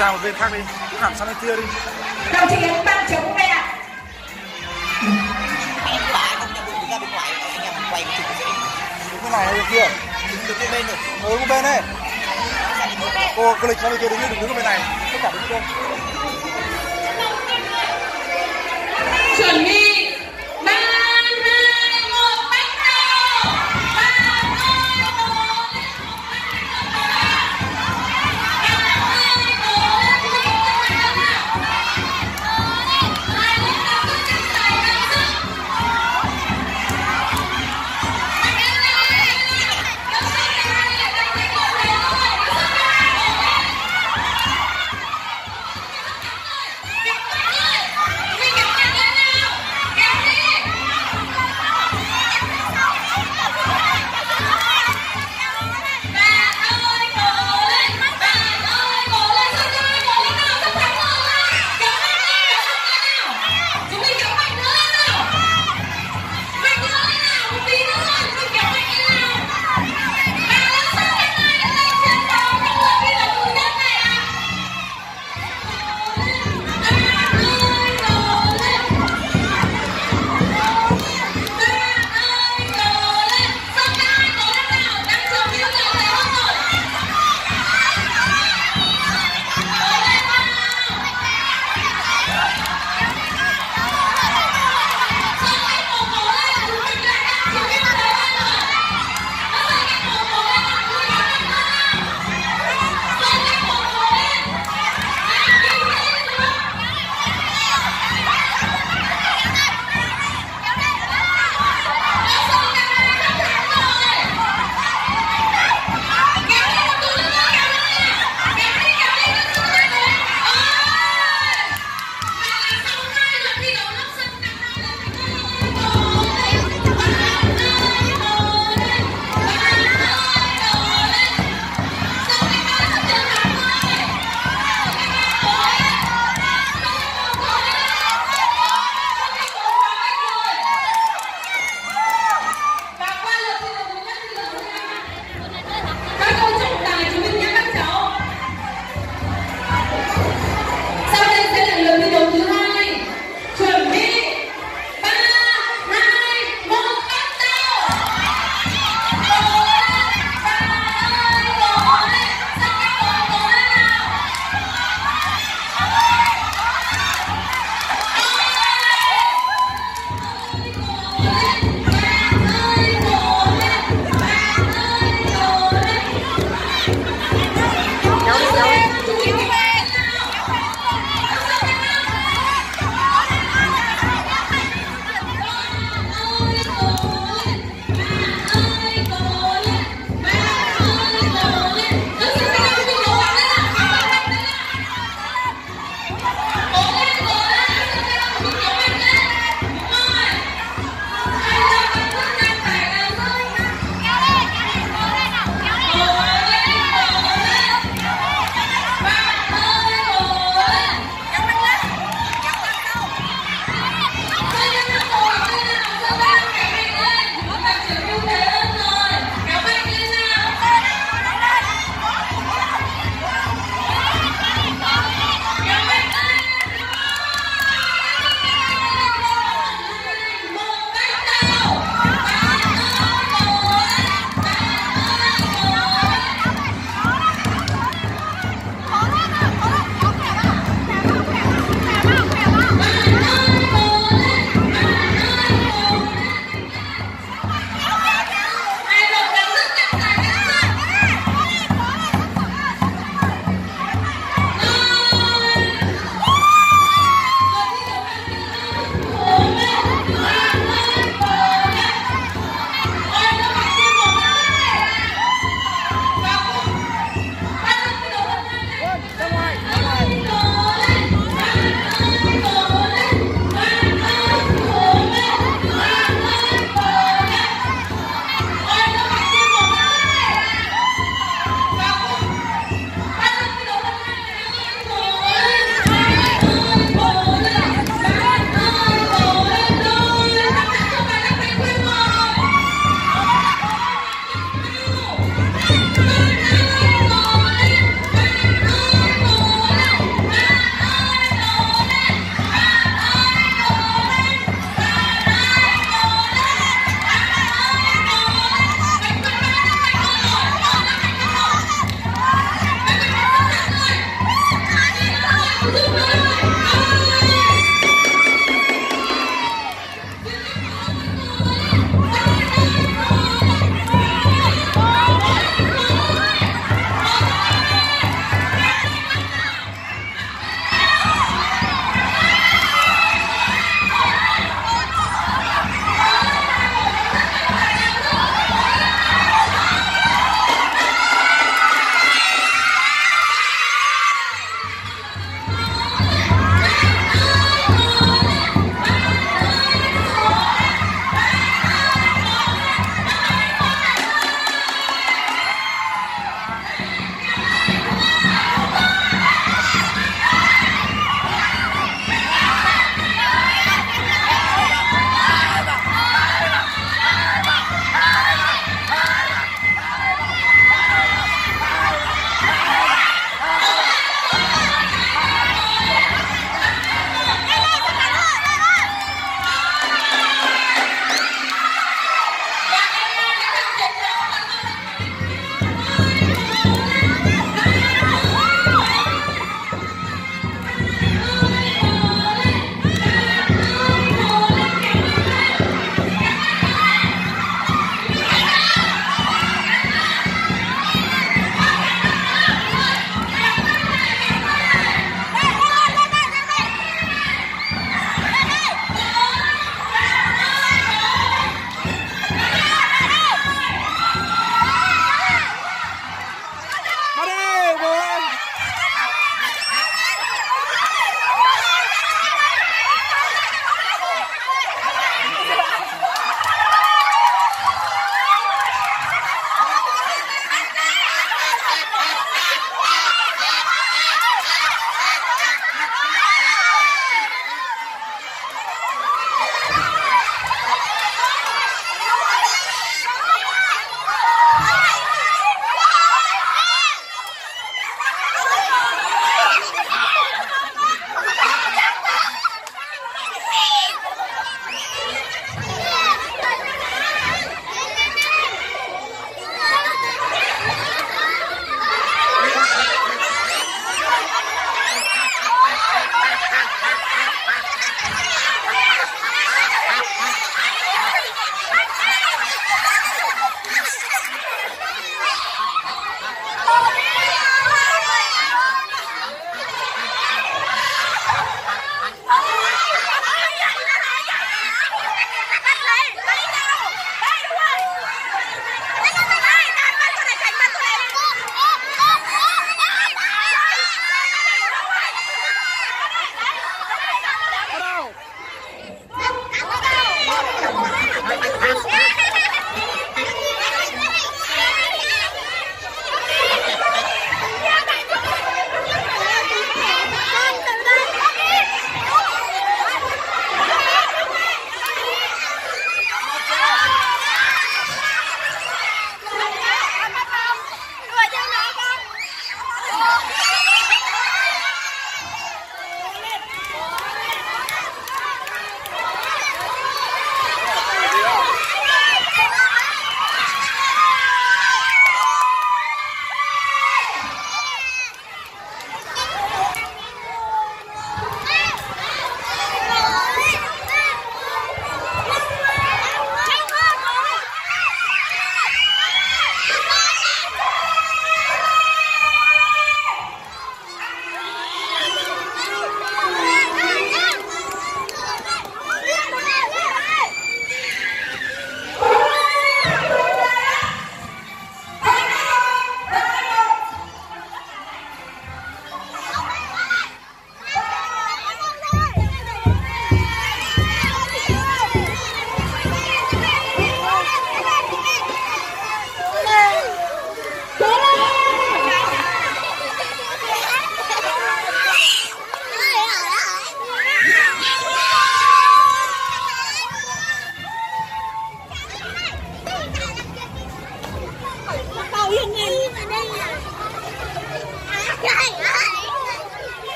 sang một bên khác đi. Cứ hẳn sang bên kia đi. Đồng chí em tăng chống đây ạ. em phải không cho bụi ra bên ngoài anh em quay chụp dễ Đứng bên này hay bên kia đứng từ bên rồi Ừ, đứng bên này. Cô, cô lịch sang bên kia đứng đứng bên này. Tất cả đứng bên Chuẩn bị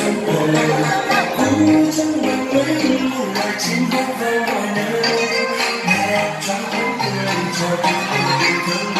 Thank you.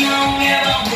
young and I'm